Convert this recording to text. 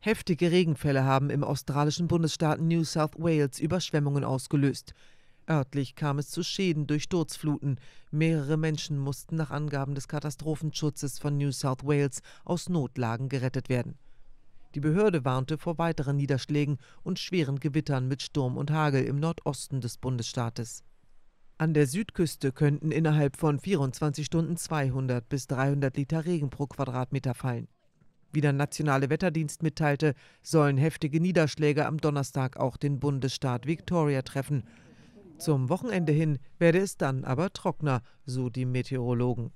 Heftige Regenfälle haben im australischen Bundesstaat New South Wales Überschwemmungen ausgelöst. Örtlich kam es zu Schäden durch Sturzfluten. Mehrere Menschen mussten nach Angaben des Katastrophenschutzes von New South Wales aus Notlagen gerettet werden. Die Behörde warnte vor weiteren Niederschlägen und schweren Gewittern mit Sturm und Hagel im Nordosten des Bundesstaates. An der Südküste könnten innerhalb von 24 Stunden 200 bis 300 Liter Regen pro Quadratmeter fallen. Wie der nationale Wetterdienst mitteilte, sollen heftige Niederschläge am Donnerstag auch den Bundesstaat Victoria treffen. Zum Wochenende hin werde es dann aber trockener, so die Meteorologen.